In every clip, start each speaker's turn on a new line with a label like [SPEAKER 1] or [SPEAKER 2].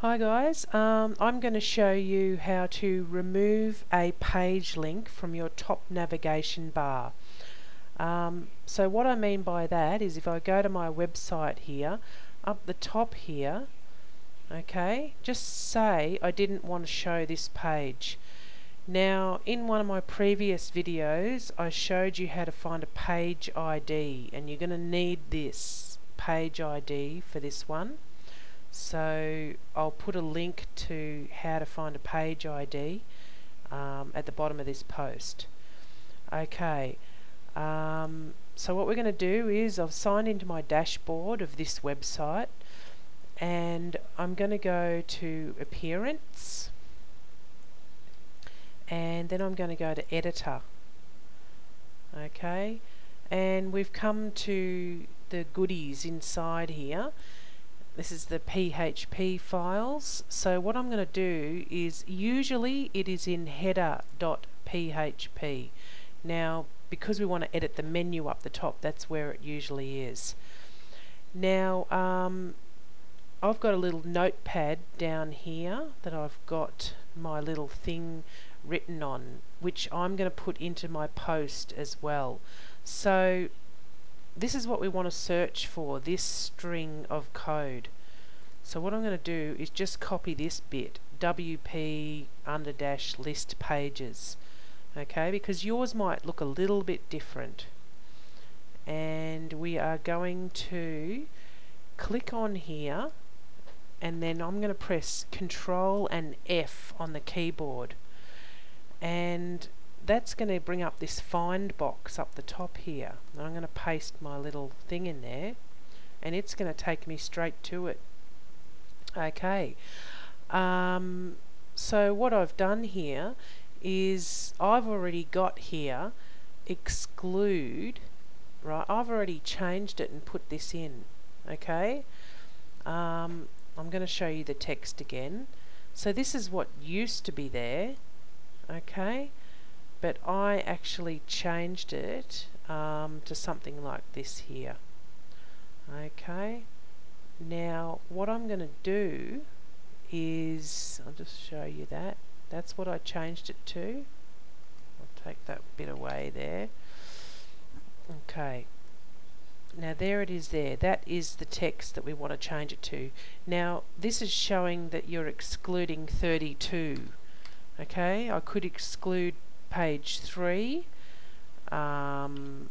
[SPEAKER 1] Hi guys, um, I'm going to show you how to remove a page link from your top navigation bar. Um, so what I mean by that is if I go to my website here, up the top here, okay, just say I didn't want to show this page. Now in one of my previous videos I showed you how to find a page ID and you're going to need this page ID for this one. So I'll put a link to how to find a page ID um, at the bottom of this post. Okay, um, so what we're going to do is I've signed into my dashboard of this website and I'm going to go to Appearance and then I'm going to go to Editor. Okay, and we've come to the goodies inside here this is the PHP files. So what I'm going to do is usually it is in header.php. Now because we want to edit the menu up the top that's where it usually is. Now um, I've got a little notepad down here that I've got my little thing written on which I'm going to put into my post as well. So this is what we want to search for, this string of code. So what I'm going to do is just copy this bit, WP under dash list pages, okay, because yours might look a little bit different. And we are going to click on here and then I'm going to press Control and F on the keyboard and that's going to bring up this find box up the top here. And I'm going to paste my little thing in there and it's going to take me straight to it. Okay, um, so what I've done here is I've already got here exclude, right, I've already changed it and put this in, okay. Um, I'm going to show you the text again. So this is what used to be there, okay but I actually changed it um, to something like this here. Okay. Now what I'm going to do is I'll just show you that. That's what I changed it to. I'll take that bit away there. Okay. Now there it is there. That is the text that we want to change it to. Now this is showing that you're excluding 32 okay? I could exclude page 3 um,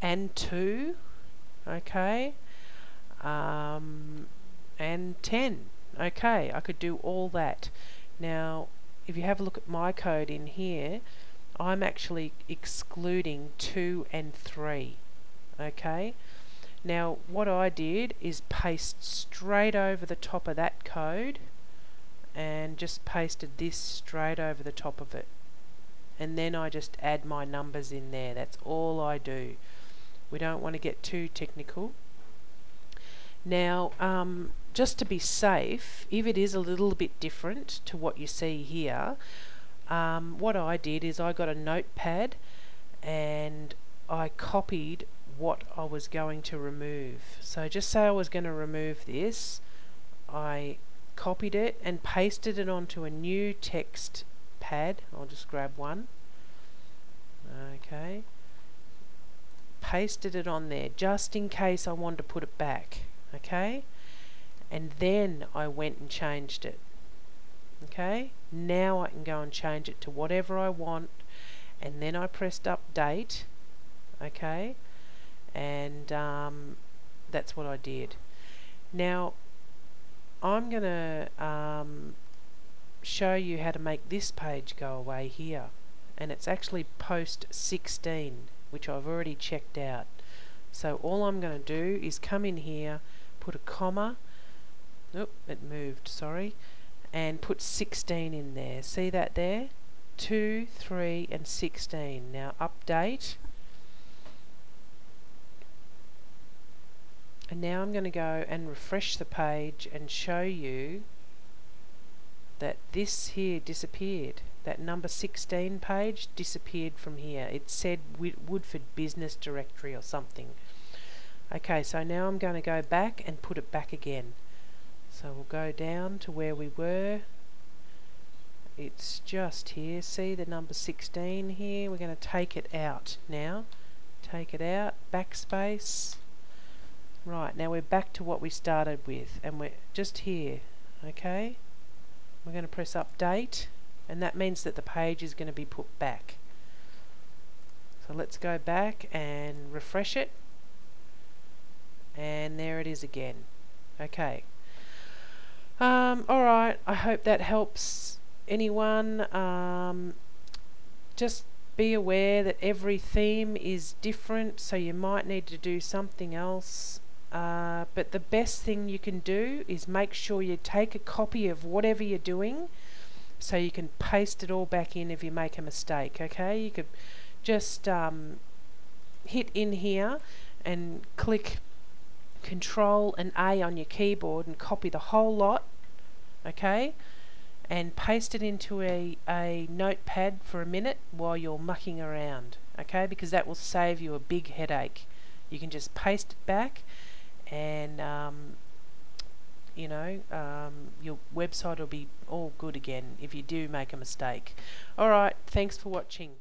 [SPEAKER 1] and 2 okay? Um, and 10 okay I could do all that. Now if you have a look at my code in here I'm actually excluding 2 and 3 okay? Now what I did is paste straight over the top of that code and just pasted this straight over the top of it and then I just add my numbers in there. That's all I do. We don't want to get too technical. Now, um, just to be safe, if it is a little bit different to what you see here, um, what I did is I got a notepad and I copied what I was going to remove. So just say I was going to remove this, I copied it and pasted it onto a new text pad. I'll just grab one. Okay. Pasted it on there just in case I wanted to put it back. Okay. And then I went and changed it. Okay. Now I can go and change it to whatever I want. And then I pressed update. Okay. And um, that's what I did. Now I'm going to um, show you how to make this page go away here. And it's actually post 16 which I've already checked out. So all I'm going to do is come in here put a comma. Oop, it moved sorry. And put 16 in there. See that there? 2 3 and 16 now update. And now I'm going to go and refresh the page and show you that this here disappeared. That number 16 page disappeared from here. It said Woodford Business Directory or something. Okay, so now I'm going to go back and put it back again. so we'll go down to where we were it's just here see the number 16 here we're going to take it out now take it out backspace right now we're back to what we started with and we're just here okay we're going to press update and that means that the page is going to be put back. So let's go back and refresh it. And there it is again. Okay. Um, alright I hope that helps anyone. Um, just be aware that every theme is different so you might need to do something else uh, but the best thing you can do is make sure you take a copy of whatever you're doing so you can paste it all back in if you make a mistake okay? You could just um, hit in here and click control and A on your keyboard and copy the whole lot okay? And paste it into a, a notepad for a minute while you're mucking around okay? Because that will save you a big headache. You can just paste it back and um, you know um, your website will be all good again if you do make a mistake. Alright thanks for watching